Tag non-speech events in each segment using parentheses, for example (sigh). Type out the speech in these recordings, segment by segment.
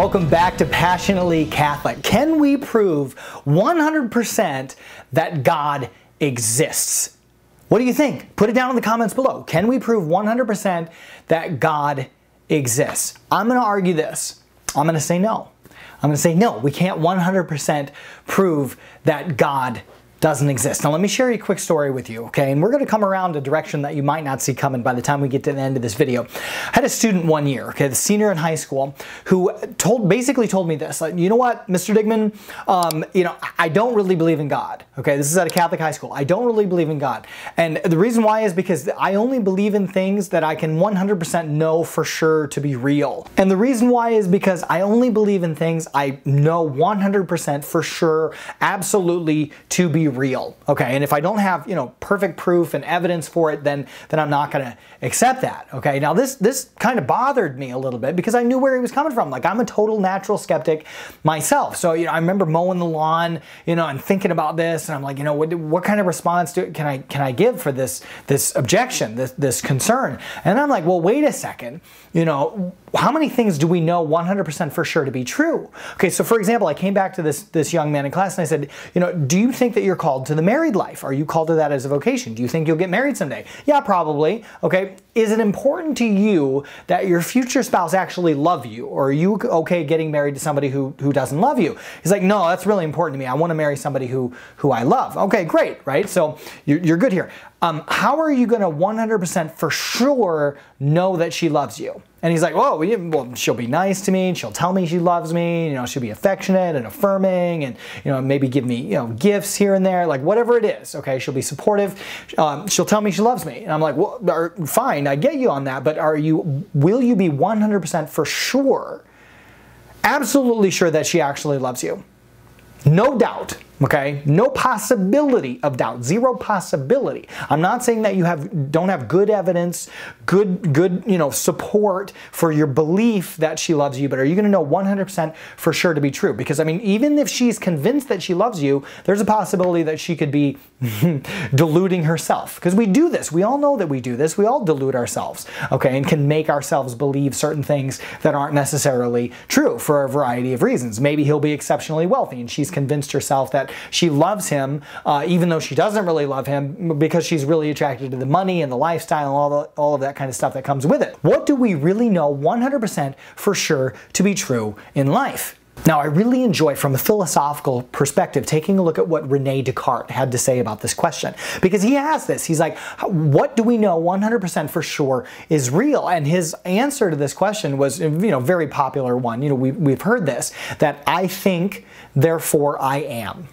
Welcome back to Passionately Catholic. Can we prove 100% that God exists? What do you think? Put it down in the comments below. Can we prove 100% that God exists? I'm going to argue this. I'm going to say no. I'm going to say no, we can't 100% prove that God doesn't exist. Now let me share a quick story with you, okay? And we're gonna come around a direction that you might not see coming by the time we get to the end of this video. I had a student one year, okay, the senior in high school, who told basically told me this, like, you know what, Mr. Digmann, um, you know, I don't really believe in God, okay? This is at a Catholic high school. I don't really believe in God. And the reason why is because I only believe in things that I can 100% know for sure to be real. And the reason why is because I only believe in things I know 100% for sure, absolutely to be real. Okay, and if I don't have you know perfect proof and evidence for it, then then I'm not going to accept that. Okay, now this this kind of bothered me a little bit because I knew where he was coming from. Like I'm a total natural skeptic myself, so you know I remember mowing the lawn, you know, and thinking about this, and I'm like, you know, what what kind of response do, can I can I give for this this objection, this this concern? And I'm like, well, wait a second, you know, how many things do we know 100% for sure to be true? Okay, so for example, I came back to this, this young man in class and I said, you know, do you think that you're called to the married life? Are you called to that as a vocation? Do you think you'll get married someday? Yeah, probably. Okay, is it important to you that your future spouse actually love you? Or are you okay getting married to somebody who, who doesn't love you? He's like, no, that's really important to me. I want to marry somebody who, who I love. Okay, great, right? So you're, you're good here. Um, how are you going to 100% for sure know that she loves you? And he's like, "Whoa, well, she'll be nice to me, and she'll tell me she loves me. You know, she'll be affectionate and affirming, and you know, maybe give me you know gifts here and there, like whatever it is. Okay, she'll be supportive. Um, she'll tell me she loves me, and I'm like, well, fine, I get you on that, but are you? Will you be 100% for sure, absolutely sure that she actually loves you? No doubt okay? No possibility of doubt. Zero possibility. I'm not saying that you have don't have good evidence good good you know support for your belief that she loves you but are you going to know 100% for sure to be true? Because i mean even if she's convinced that she loves you there's a possibility that she could be (laughs) deluding herself. Because we do this. We all know that we do this. We all delude ourselves okay and can make ourselves believe certain things that aren't necessarily true for a variety of reasons. Maybe he'll be exceptionally wealthy and she's convinced herself that she loves him, uh, even though she doesn't really love him because she's really attracted to the money and the lifestyle and all, the, all of that kind of stuff that comes with it. What do we really know 100% for sure to be true in life? Now, I really enjoy, from a philosophical perspective, taking a look at what Rene Descartes had to say about this question. Because he has this. He's like, what do we know 100% for sure is real? And his answer to this question was, you know, very popular one. You know, we, we've heard this, that I think, therefore I am.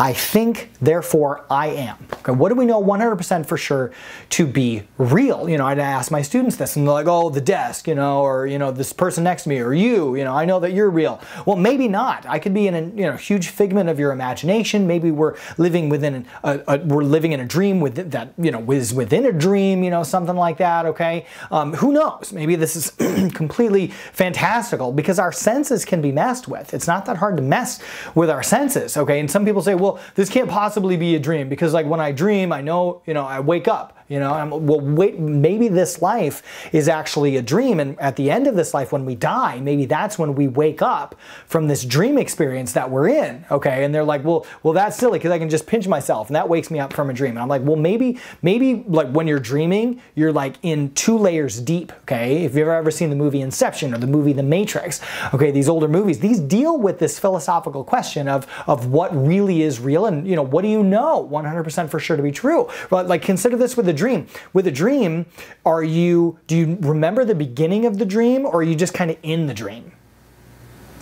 I think, therefore I am. Okay, what do we know 100% for sure to be real? You know, I'd ask my students this and they're like, oh, the desk, you know, or, you know, this person next to me, or you, you know, I know that you're real. Well, maybe not. I could be in a, you know, huge figment of your imagination. Maybe we're living within, a, a we're living in a dream with that, you know, is within a dream, you know, something like that, okay? Um, who knows? Maybe this is (clears throat) completely fantastical because our senses can be messed with. It's not that hard to mess with our senses, okay? And some people say, well, this can't possibly be a dream because like when I dream, I know, you know, I wake up you know, I'm, well, wait, maybe this life is actually a dream. And at the end of this life, when we die, maybe that's when we wake up from this dream experience that we're in. Okay. And they're like, well, well, that's silly because I can just pinch myself and that wakes me up from a dream. And I'm like, well, maybe, maybe like when you're dreaming, you're like in two layers deep. Okay. If you've ever seen the movie Inception or the movie The Matrix, okay, these older movies, these deal with this philosophical question of, of what really is real and, you know, what do you know 100% for sure to be true? But like consider this with the dream. With a dream, are you do you remember the beginning of the dream or are you just kind of in the dream?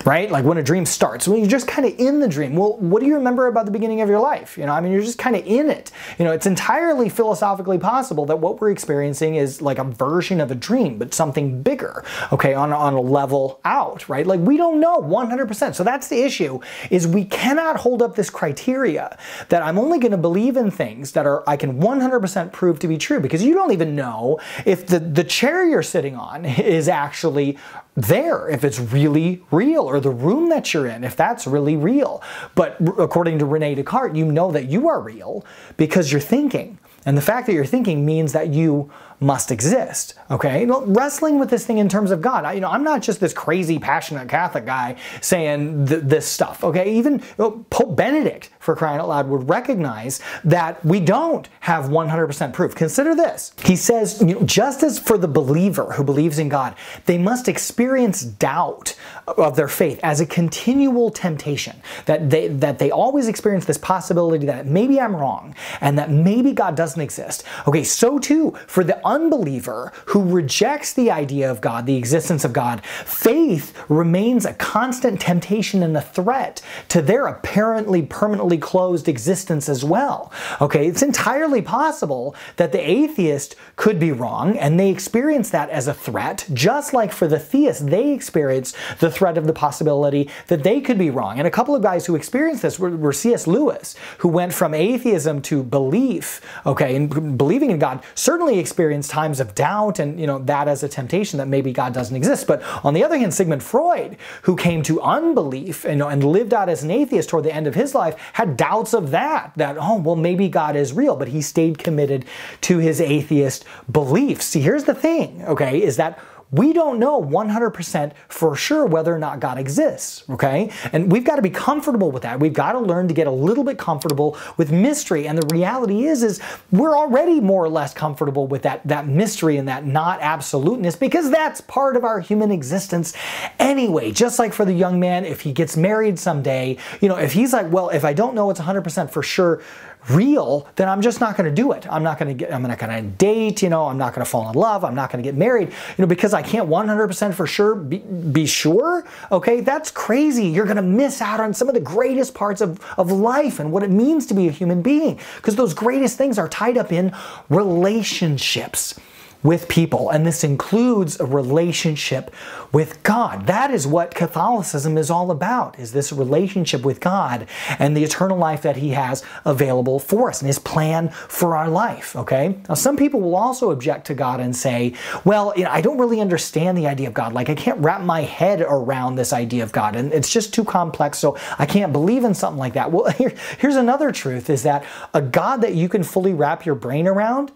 Right? Like when a dream starts, when you're just kind of in the dream. Well, what do you remember about the beginning of your life? You know, I mean, you're just kind of in it. You know, it's entirely philosophically possible that what we're experiencing is like a version of a dream, but something bigger, okay, on, on a level out, right? Like we don't know 100%. So that's the issue is we cannot hold up this criteria that I'm only going to believe in things that are I can 100% prove to be true because you don't even know if the, the chair you're sitting on is actually there, if it's really real, or the room that you're in, if that's really real. But according to Rene Descartes, you know that you are real because you're thinking. And the fact that you're thinking means that you must exist. Okay, well, wrestling with this thing in terms of God. I, you know, I'm not just this crazy, passionate Catholic guy saying th- this stuff. Okay, even Pope Benedict, for crying out loud, would recognize that we don't have 100% proof. Consider this. He says, you know, just as for the believer who believes in God, they must experience doubt of their faith as a continual temptation. That they that they always experience this possibility that maybe I'm wrong and that maybe God doesn't exist. Okay, so too for the unbeliever who rejects the idea of God, the existence of God, faith remains a constant temptation and a threat to their apparently permanently closed existence as well. Okay, it's entirely possible that the atheist could be wrong and they experience that as a threat, just like for the theist, they experience the threat of the possibility that they could be wrong. And a couple of guys who experienced this were, were C.S. Lewis, who went from atheism to belief, okay, and believing in God, certainly experienced times of doubt and, you know, that as a temptation that maybe God doesn't exist. But on the other hand, Sigmund Freud, who came to unbelief and, and lived out as an atheist toward the end of his life, had doubts of that, that, oh, well, maybe God is real, but he stayed committed to his atheist beliefs. See, here's the thing, okay, is that we don't know 100% for sure whether or not God exists, okay? And we've got to be comfortable with that. We've got to learn to get a little bit comfortable with mystery. And the reality is, is we're already more or less comfortable with that, that mystery and that not absoluteness because that's part of our human existence anyway. Just like for the young man, if he gets married someday, you know, if he's like, well, if I don't know it's 100% for sure, real, then I'm just not going to do it. I'm not going to get, I'm not going to date, you know, I'm not going to fall in love, I'm not going to get married, you know, because I can't 100% for sure be, be sure. Okay, that's crazy. You're going to miss out on some of the greatest parts of, of life and what it means to be a human being because those greatest things are tied up in relationships with people, and this includes a relationship with God. That is what Catholicism is all about, is this relationship with God and the eternal life that he has available for us and his plan for our life, okay? Now, some people will also object to God and say, well, you know, I don't really understand the idea of God. Like, I can't wrap my head around this idea of God, and it's just too complex, so I can't believe in something like that. Well, (laughs) here, here's another truth, is that a God that you can fully wrap your brain around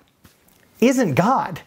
isn't God.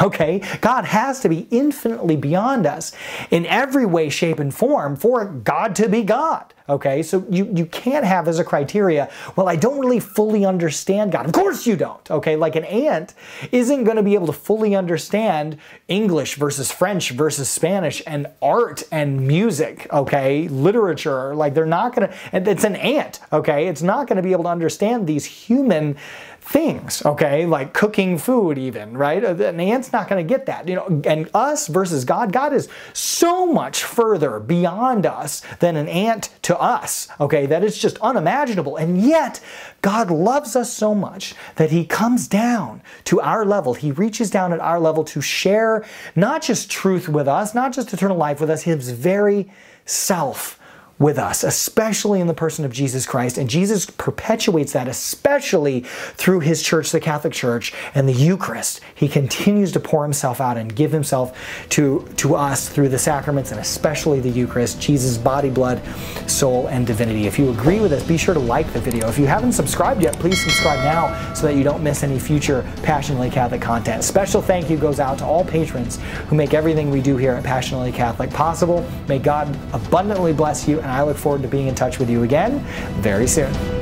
Okay? God has to be infinitely beyond us in every way, shape, and form for God to be God. Okay? So you, you can't have as a criteria, well, I don't really fully understand God. Of course you don't. Okay? Like an ant isn't going to be able to fully understand English versus French versus Spanish and art and music. Okay? Literature. Like they're not going to, it's an ant. Okay? It's not going to be able to understand these human things, okay? Like cooking food even, right? Uh, an ant's not going to get that. You know, and us versus God, God is so much further beyond us than an ant to us, okay? That is just unimaginable. And yet, God loves us so much that he comes down to our level. He reaches down at our level to share not just truth with us, not just eternal life with us, his very self with us, especially in the person of Jesus Christ. And Jesus perpetuates that, especially through his church, the Catholic Church, and the Eucharist. He continues to pour himself out and give himself to, to us through the sacraments and especially the Eucharist, Jesus' body, blood, soul, and divinity. If you agree with us, be sure to like the video. If you haven't subscribed yet, please subscribe now so that you don't miss any future Passionately Catholic content. Special thank you goes out to all patrons who make everything we do here at Passionately Catholic possible. May God abundantly bless you and I look forward to being in touch with you again very soon.